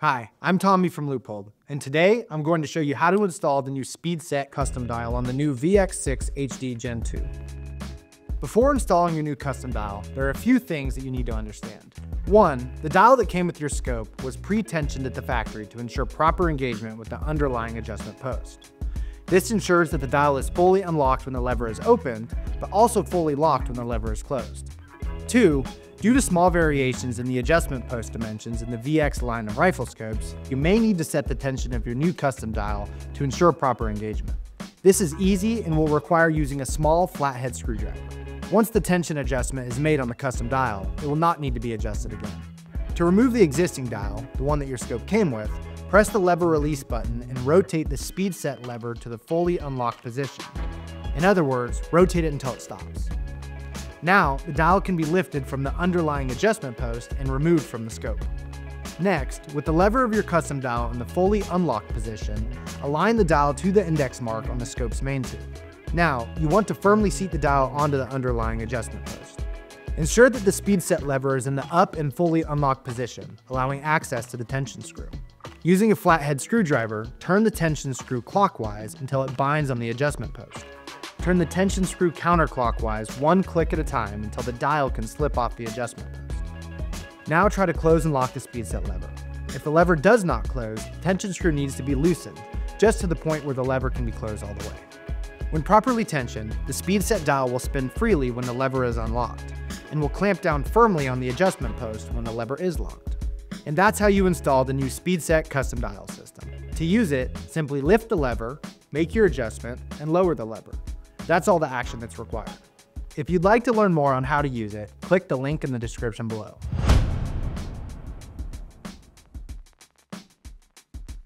Hi, I'm Tommy from Leupold, and today I'm going to show you how to install the new SpeedSet custom dial on the new VX6 HD Gen 2. Before installing your new custom dial, there are a few things that you need to understand. One, the dial that came with your scope was pre-tensioned at the factory to ensure proper engagement with the underlying adjustment post. This ensures that the dial is fully unlocked when the lever is opened, but also fully locked when the lever is closed. Two, Due to small variations in the adjustment post dimensions in the VX line of rifle scopes, you may need to set the tension of your new custom dial to ensure proper engagement. This is easy and will require using a small flathead screwdriver. Once the tension adjustment is made on the custom dial, it will not need to be adjusted again. To remove the existing dial, the one that your scope came with, press the lever release button and rotate the speed set lever to the fully unlocked position. In other words, rotate it until it stops. Now, the dial can be lifted from the underlying adjustment post and removed from the scope. Next, with the lever of your custom dial in the fully unlocked position, align the dial to the index mark on the scope's main tube. Now, you want to firmly seat the dial onto the underlying adjustment post. Ensure that the speed set lever is in the up and fully unlocked position, allowing access to the tension screw. Using a flathead screwdriver, turn the tension screw clockwise until it binds on the adjustment post. Turn the tension screw counterclockwise one click at a time until the dial can slip off the adjustment post. Now try to close and lock the speed set lever. If the lever does not close, the tension screw needs to be loosened, just to the point where the lever can be closed all the way. When properly tensioned, the speed set dial will spin freely when the lever is unlocked, and will clamp down firmly on the adjustment post when the lever is locked. And that's how you install the new SpeedSet custom dial system. To use it, simply lift the lever, make your adjustment, and lower the lever. That's all the action that's required. If you'd like to learn more on how to use it, click the link in the description below.